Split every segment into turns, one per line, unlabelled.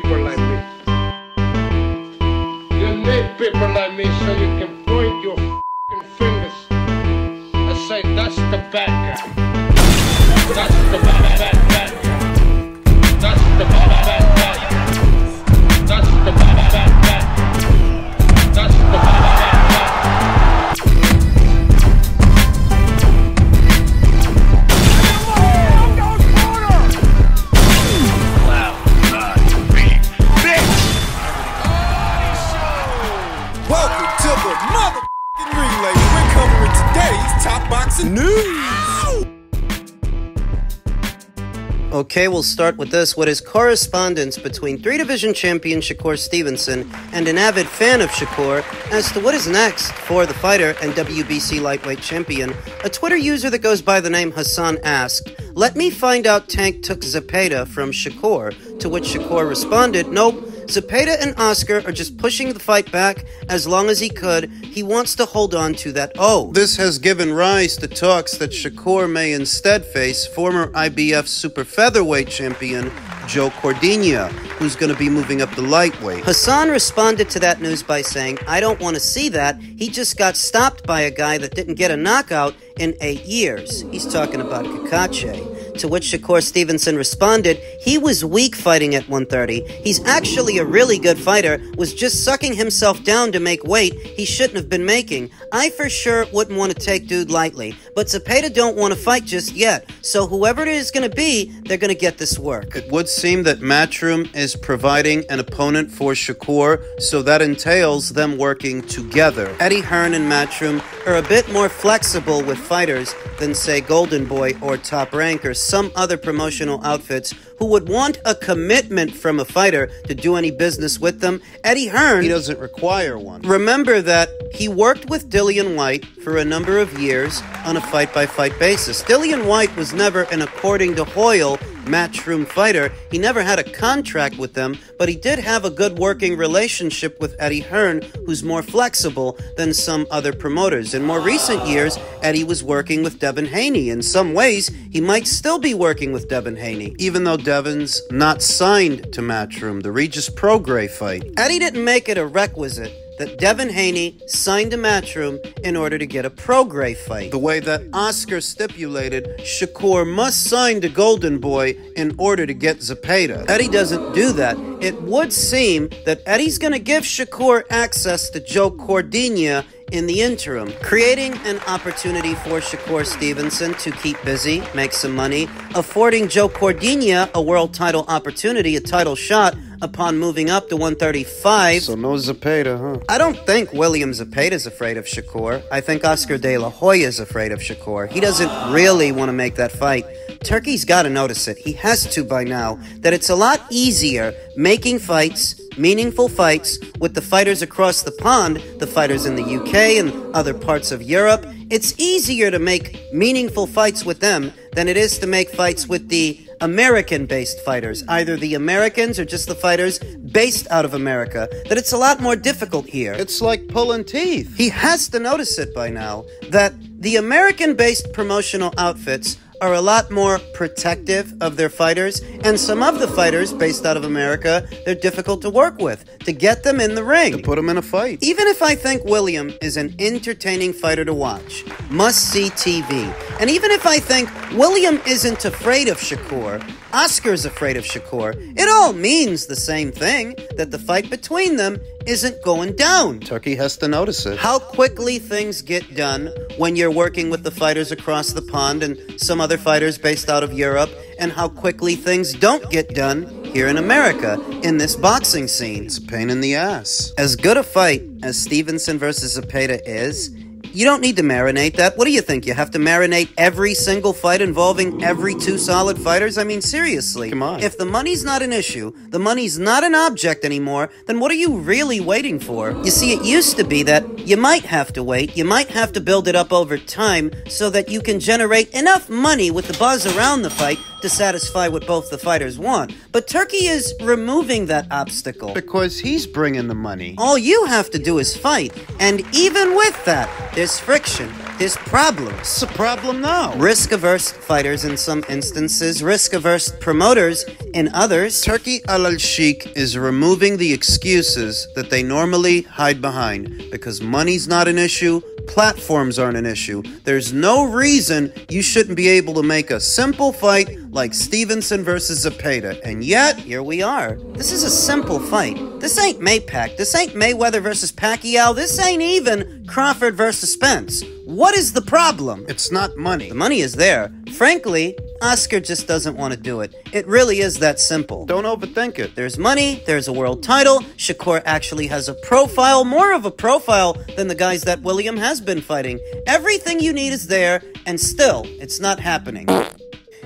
people like me. You need people like me so you can point your f***ing fingers and say, that's the bad guy. That's the bad, bad, bad guy. That's the bad
Welcome to the motherfucking relay. We're covering today's top boxing news.
Okay, we'll start with this. What is correspondence between three division champion Shakur Stevenson and an avid fan of Shakur as to what is next for the fighter and WBC lightweight champion? A Twitter user that goes by the name Hassan asked, Let me find out Tank took Zepeda from Shakur. To which Shakur responded, Nope. Zepeda and Oscar are just pushing the fight back as long as he could. He wants to hold on to that O. This has given rise to talks that Shakur may instead face former IBF super featherweight champion Joe Cordina, who's going to be moving up the lightweight. Hassan responded to that news by saying, I don't want to see that. He just got stopped by a guy that didn't get a knockout in eight years. He's talking about Cacace. To which Shakur Stevenson responded, he was weak fighting at 130. He's actually a really good fighter, was just sucking himself down to make weight he shouldn't have been making. I for sure wouldn't want to take dude lightly, but Zepeda don't want to fight just yet. So whoever it is going to be, they're going to get this work. It would seem that Matchroom is providing an opponent for Shakur, so that entails them working together. Eddie Hearn and Matchroom are a bit more flexible with fighters than, say, Golden Boy or Top Rank or some other promotional outfits who would want a commitment from a fighter to do any business with them. Eddie Hearn, he doesn't require one. Remember that he worked with Dillian Whyte for a number of years on a fight by fight basis. Dillian Whyte was never and according to Hoyle matchroom fighter. He never had a contract with them, but he did have a good working relationship with Eddie Hearn, who's more flexible than some other promoters. In more recent years, Eddie was working with Devin Haney. In some ways, he might still be working with Devin Haney, even though Devin's not signed to Matchroom, the Regis Prograis fight. Eddie didn't make it a requisite that Devin Haney signed a matchroom in order to get a Prograis fight. The way that Oscar stipulated, Shakur must sign to Golden Boy in order to get Zepeda. Eddie doesn't do that. It would seem that Eddie's going to give Shakur access to Joe Cordina in the interim, creating an opportunity for Shakur Stevenson to keep busy, make some money, affording Joe Cordina a world title opportunity, a title shot upon moving up to 135. So no Zepeda, huh? I don't think William Zepeda's afraid of Shakur. I think Oscar De La Hoya is afraid of Shakur. He doesn't really want to make that fight. Turki's got to notice it. He has to by now that it's a lot easier making fights, meaningful fights with the fighters across the pond, the fighters in the UK and other parts of Europe. It's easier to make meaningful fights with them than it is to make fights with the American based fighters, either the Americans or just the fighters based out of America, that it's a lot more difficult here. It's like pulling teeth. He has to notice it by now that the American based promotional outfits are a lot more protective of their fighters, and some of the fighters based out of America, they're difficult to work with. To get them in the ring, to put them in a fight. Even if I think William is an entertaining fighter to watch, must see TV, and even if I think William isn't afraid of Shakur, Oscar's afraid of Shakur, it all means the same thing that the fight between them isn't going down. Turki has to notice it. How quickly things get done when you're working with the fighters across the pond and some other fighters based out of Europe, and how quickly things don't get done here in America in this boxing scene. It's a pain in the ass. As good a fight as Stevenson versus Zepeda is, you don't need to marinate that. What do you think? You have to marinate every single fight involving every two solid fighters? I mean, seriously. Come on. If the money's not an issue, the money's not an object anymore, then what are you really waiting for? You see, it used to be that you might have to wait, you might have to build it up over time so that you can generate enough money with the buzz around the fight to satisfy what both the fighters want. But Turki is removing that obstacle.
Because he's bringing the money.
All you have to do is fight. And even with that, there's friction, there's problems.
What's the problem now?
Risk averse fighters in some instances, risk averse promoters in others.
Turki Al Al Sheikh is removing the excuses that they normally hide behind because money's not an issue, platforms aren't an issue. There's no reason you shouldn't be able to make a simple fight like Stevenson versus Zepeda. And yet,
Here we are. This is a simple fight. This ain't Maypac. This ain't Mayweather versus Pacquiao. This ain't even Crawford versus Spence. What is the problem?
it's not money.
The money is there. Frankly, Oscar just doesn't want to do it. It really is that simple.
Don't overthink it.
There's money, there's a world title. Shakur actually has a profile, more of a profile than the guys that William has been fighting. Everything you need is there, and still, it's not happening.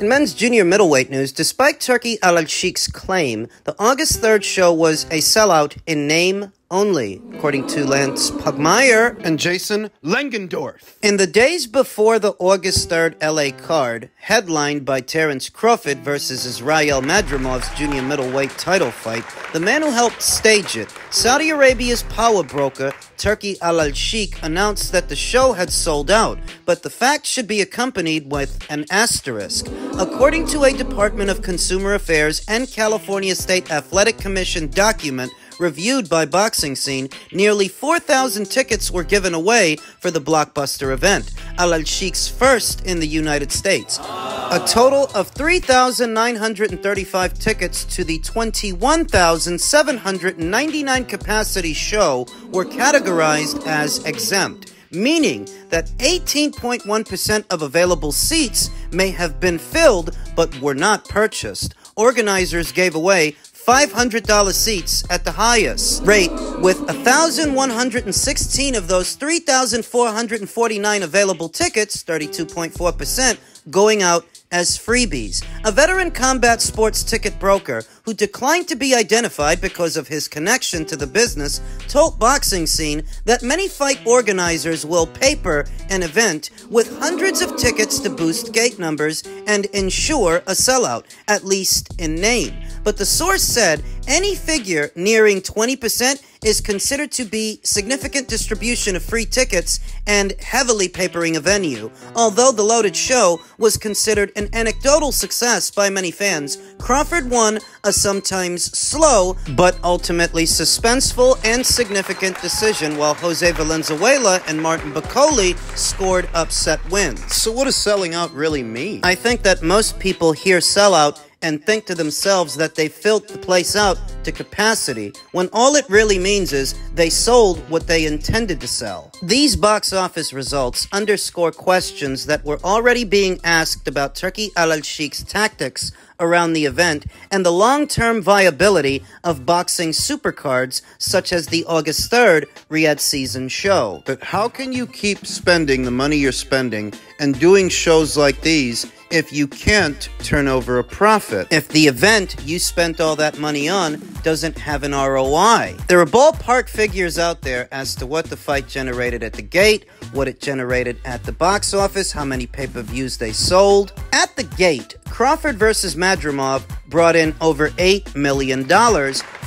In men's junior middleweight news, despite Turki Al Sheikh's claim, the August 3rd show was a sellout in name only, according to Lance Pugmire.
And Jason Langendorf.
In the days before the August 3rd LA card, headlined by Terence Crawford versus Israel Madrimov's junior middleweight title fight, the man who helped stage it, Saudi Arabia's power broker, Turki Al Al Sheikh, announced that the show had sold out, but the fact should be accompanied with an asterisk. According to a Department of Consumer Affairs and California State Athletic Commission document, reviewed by Boxing Scene, nearly 4,000 tickets were given away for the blockbuster event, Al Al Sheikh's first in the United States. A total of 3,935 tickets to the 21,799 capacity show were categorized as exempt meaning that 18.1% of available seats may have been filled but were not purchased. Organizers gave away $500 seats at the highest rate, with 1,116 of those 3,449 available tickets, 32.4%, going out as freebies. A veteran combat sports ticket broker who declined to be identified because of his connection to the business told Boxing Scene that many fight organizers will paper an event with hundreds of tickets to boost gate numbers and ensure a sellout, at least in name. But the source said any figure nearing 20% is considered to be significant distribution of free tickets and heavily papering a venue. Although the loaded show was considered an anecdotal success by many fans, Crawford won a sometimes slow but ultimately suspenseful and significant decision, while Jose Valenzuela and Martin Bakole scored upset wins.
So, what does selling out really mean?
I think that most people hear sellout and think to themselves that they filled the place out to capacity, when all it really means is they sold what they intended to sell. These box office results underscore questions that were already being asked about Turki Al Sheikh's tactics around the event and the long term viability of boxing supercards such as the August 3rd Riyadh season show.
But how can you keep spending the money you're spending and doing shows like these if you can't turn over a profit?
if the event you spent all that money on doesn't have an ROI. There are ballpark figures out there as to what the fight generated at the gate, what it generated at the box office, how many pay per views they sold. At the gate, Crawford versus Madrimov brought in over $8 million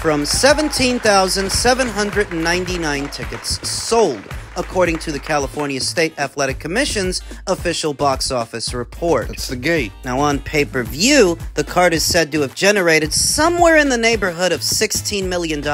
from 17,799 tickets sold according to the California State Athletic Commission's official box office report.
That's the gate.
Now, on pay per view, the card is said to have generated somewhere in the neighborhood of $16 million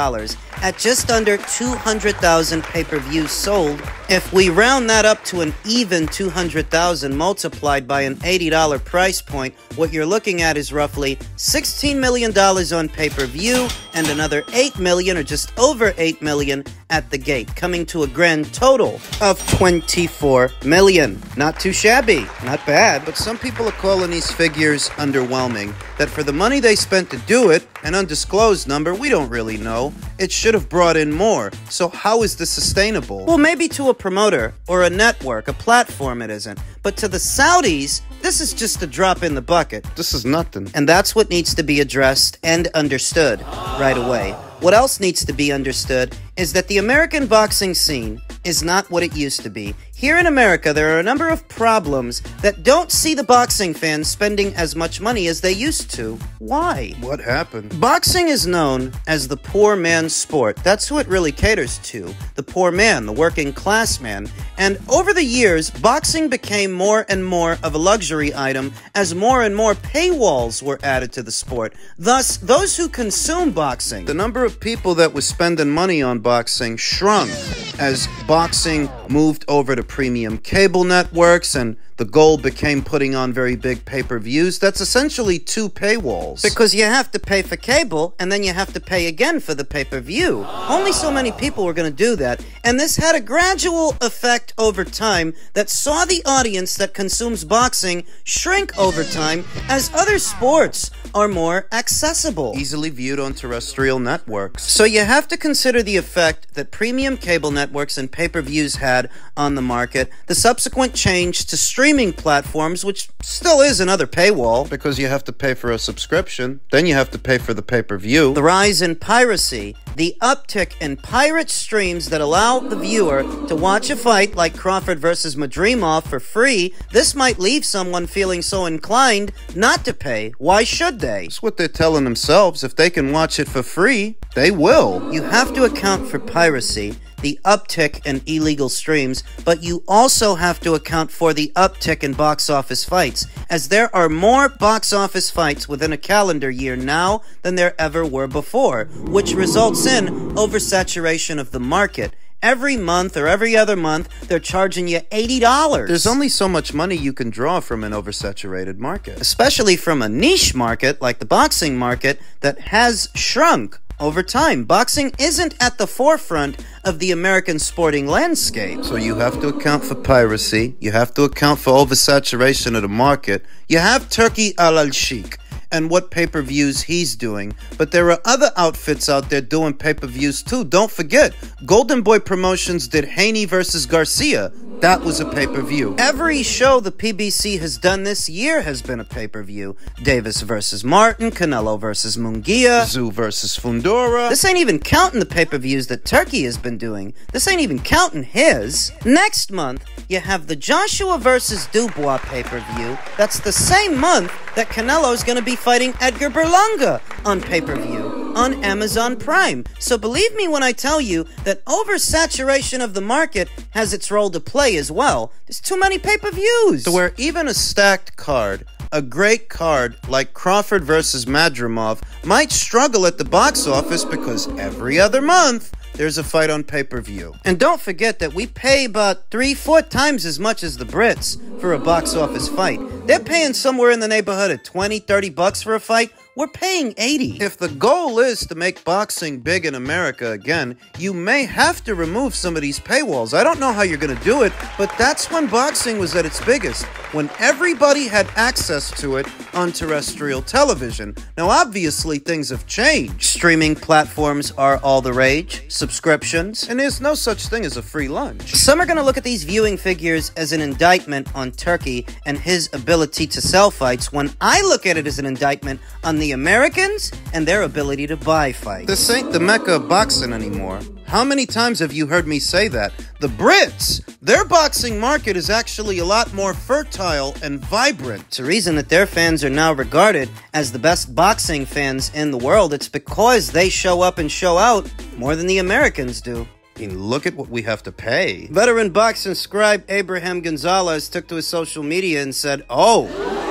at just under 200,000 pay per views sold. If we round that up to an even 200,000 multiplied by an $80 price point, what you're looking at is roughly $16 million on pay per view and another 8 million or just over 8 million at the gate, coming to a grand total of 24 million. Not too shabby, not bad, but
But some people are calling these figures underwhelming. That for the money they spent to do it, an undisclosed number we don't really know, it should have brought in more. So, how is this sustainable?
Well, maybe to a promoter or a network, a platform, it isn't. But to the Saudis, this is just a drop in the bucket.
this is nothing.
And that's what needs to be addressed and understood right away. What else needs to be understood is that the American boxing scene is not what it used to be. Here in America, there are a number of problems that don't see the boxing fans spending as much money as they used to. Why?
What happened?
Boxing is known as the poor man's sport. That's who it really caters to the poor man, the working class man. And over the years, boxing became more and more of a luxury item as more and more paywalls were added to the sport. Thus, those who consume boxing,
The number of people that was spending money on boxing shrunk as boxing moved over to premium cable networks and the goal became putting on very big pay per views. That's essentially two paywalls.
Because you have to pay for cable and then you have to pay again for the pay per view. Only so many people were going to do that. And this had a gradual effect over time that saw the audience that consumes boxing shrink over time as other sports are more accessible.
easily viewed on terrestrial networks.
So you have to consider the effect that premium cable networks and pay-per-views had on the market, the subsequent change to streaming platforms, which still is another paywall,
Because you have to pay for a subscription, then you have to pay for the pay per view.
the rise in piracy, the uptick in pirate streams that allow the viewer to watch a fight like Crawford versus Madrimov for free, this might leave someone feeling so inclined not to pay. Why should they?
That's what they're telling themselves. If they can watch it for free, they will.
You have to account for piracy, the uptick in illegal streams, but you also have to account for the uptick in box office fights, as there are more box office fights within a calendar year now than there ever were before, which results in oversaturation of the market. Every month or every other month, they're charging you $80.
There's only so much money you can draw from an oversaturated market.
especially from a niche market like the boxing market that has shrunk over time. Boxing isn't at the forefront of the American sporting landscape.
So you have to account for piracy. You have to account for oversaturation of the market. You have Turki Al Al Sheikh and what pay per views he's doing. But there are other outfits out there doing pay per views too. Don't forget, Golden Boy Promotions did Haney versus Garcia. That was a pay per view.
Every show the PBC has done this year has been a pay-per-view. Davis versus Martin, Canelo versus Munguia,
Tszyu versus Fundora.
This ain't even counting the pay-per-views that Turki has been doing. This ain't even counting his. Next month, you have the Joshua versus Dubois pay-per-view. That's the same month that Canelo's gonna be fighting Edgar Berlanga on pay-per-view on Amazon Prime. So believe me when I tell you that oversaturation of the market has its role to play as well. There's too many pay-per-views.
To where even a stacked card, a great card like Crawford versus Madrimov, might struggle at the box office because every other month there's a fight on pay per view.
And don't forget that we pay about three, four times as much as the Brits for a box office fight. They're paying somewhere in the neighborhood of 20, 30 bucks for a fight. We're paying 80.
If the goal is to make boxing big in America again, you may have to remove some of these paywalls. I don't know how you're going to do it, but that's when boxing was at its biggest, when everybody had access to it on terrestrial television. Now, obviously, things have changed,
Streaming platforms are all the rage, subscriptions.
and there's no such thing as a free lunch.
Some are going to look at these viewing figures as an indictment on Turki and his ability to sell fights, when I look at it as an indictment on the Americans and their ability to buy fights.
This ain't the mecca of boxing anymore. How many times have you heard me say that? The Brits, their boxing market is actually a lot more fertile and vibrant.
It's a reason that their fans are now regarded as the best boxing fans in the world. It's because they show up and show out more than the Americans do.
I mean, look at what we have to pay.
Veteran boxing scribe Abraham Gonzalez took to his social media and said, Oh,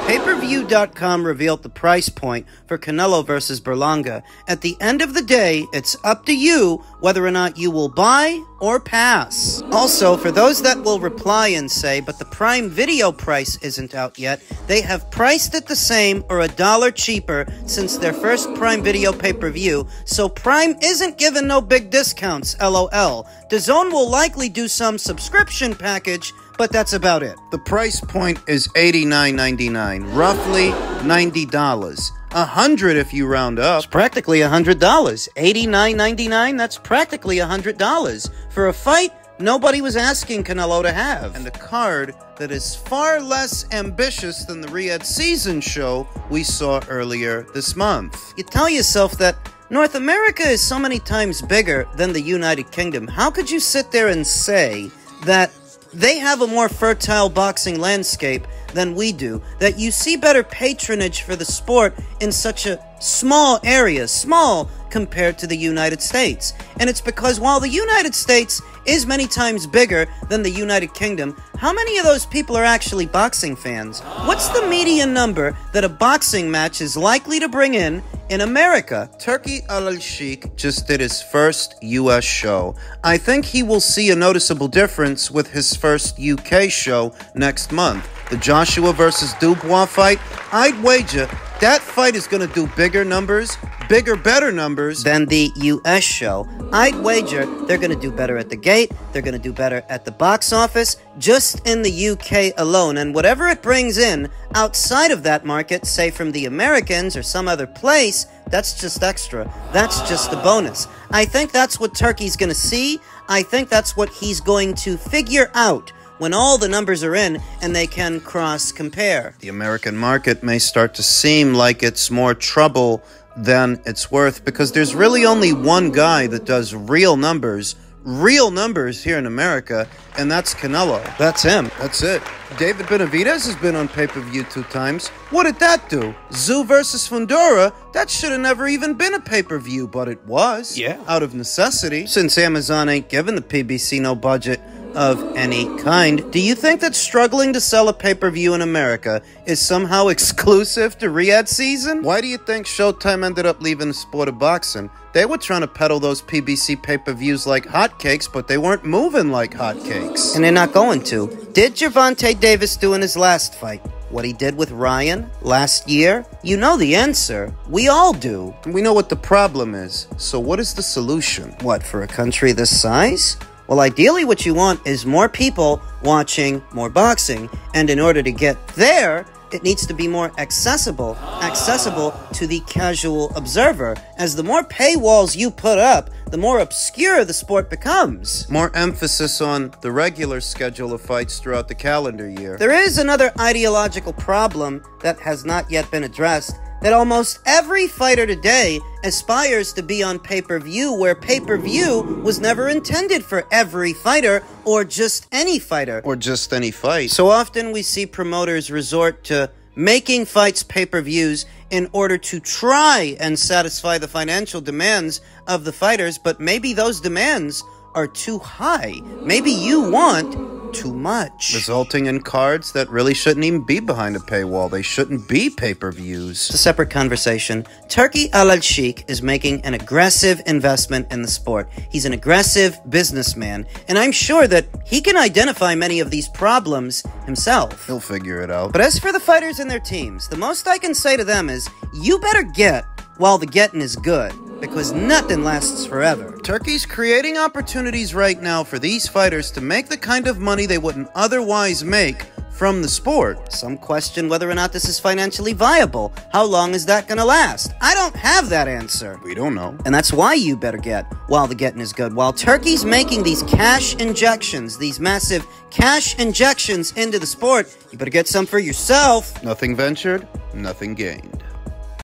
pay-per-view.com revealed the price point for Canelo versus Berlanga. At the end of the day, it's up to you whether or not you will buy or pass. Also, for those that will reply and say, but the Prime Video price isn't out yet, they have priced it the same or a dollar cheaper since their first Prime Video pay-per-view, so Prime isn't giving no big discounts, lol. DAZN will likely do some subscription package, but that's about it.
The price point is $89.99, roughly $90. A hundred if you round up.
It's practically a hundred dollars. Eighty-nine ninety-nine. That's practically a hundred dollars for a fight nobody was asking Canelo to have.
And a card that is far less ambitious than the Riyadh season show we saw earlier this month.
you tell yourself that North America is so many times bigger than the United Kingdom. How could you sit there and say that they have a more fertile boxing landscape than we do, that you see better patronage for the sport in such a small area, small compared to the United States. And it's because while the United States is many times bigger than the United Kingdom, how many of those people are actually boxing fans? What's the median number that a boxing match is likely to bring in in America?
Turki Al Sheikh just did his first US show. I think he will see a noticeable difference with his first UK show next month. The Joshua versus Dubois fight, I'd wager that fight is going to do bigger numbers, bigger, better numbers
than the US show. I'd wager they're going to do better at the gate, they're going to do better at the box office, just in the UK alone. And whatever it brings in outside of that market, say from the Americans or some other place, that's just extra. That's just a bonus. I think that's what Turki's going to see. I think that's what he's going to figure out when all the numbers are in and they can cross compare.
The American market may start to seem like it's more trouble than it's worth because there's really only one guy that does real numbers, real numbers here in America, and that's Canelo.
That's him.
That's it. David Benavidez has been on pay per view two times. What did that do? Tszyu versus Fundora? That should have never even been a pay per view, but it was.
Yeah.
Out of necessity.
Since Amazon ain't giving the PBC no budget, of any kind. Do you think that struggling to sell a pay per view in America is somehow exclusive to Riyadh season?
Why do you think Showtime ended up leaving the sport of boxing? They were trying to peddle those PBC pay per views like hotcakes, but they weren't moving like hotcakes.
And they're not going to. Did Gervonta Davis do in his last fight? What he did with Ryan last year? You know the answer. We all do.
We know what the problem is. So, what is the solution?
What, for a country this size? Well, ideally, what you want is more people watching more boxing. And in order to get there, it needs to be more accessible, accessible to the casual observer. As the more paywalls you put up, the more obscure the sport becomes.
More emphasis on the regular schedule of fights throughout the calendar year.
There is another ideological problem that has not yet been addressed, that almost every fighter today aspires to be on pay per view, where pay per view was never intended for every fighter or just any fighter.
Or just any fight.
So often we see promoters resort to making fights pay per views in order to try and satisfy the financial demands of the fighters, but maybe those demands are too high. Maybe you want too much.
Resulting in cards that really shouldn't even be behind a paywall. They shouldn't be pay per views.
It's a separate conversation. Turki Al Sheikh is making an aggressive investment in the sport. He's an aggressive businessman, and I'm sure that he can identify many of these problems himself.
He'll figure it out.
But as for the fighters and their teams, the most I can say to them is you better get while the getting is good because nothing lasts forever.
Turki's creating opportunities right now for these fighters to make the kind of money they wouldn't otherwise make from the sport.
Some question whether or not this is financially viable. How long is that going to last? I don't have that answer.
We don't know.
And that's why you better get while the getting is good. While Turki's making these cash injections, these massive cash injections into the sport, you better get some for yourself.
Nothing ventured, nothing gained.